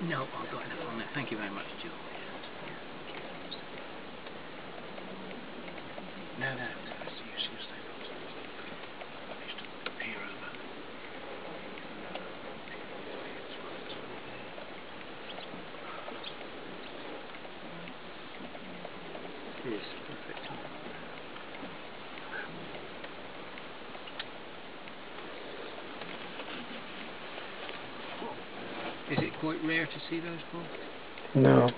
No, I'll go enough on that. Thank you very much, Jules. No, no. Yes, perfect. Is it quite rare to see those, Paul? No.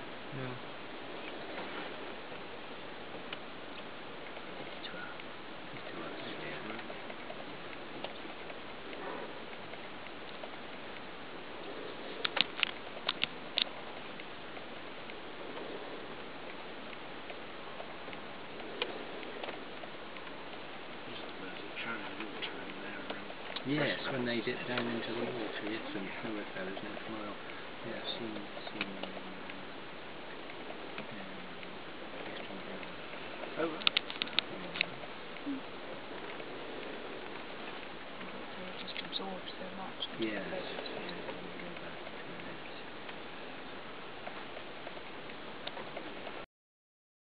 Yes, when they dip down into the water, yes, and thoroughfare, isn't it, Smile? Yeah, I've seen, seen them. um, Oh, right. They just absorb so much. Yes.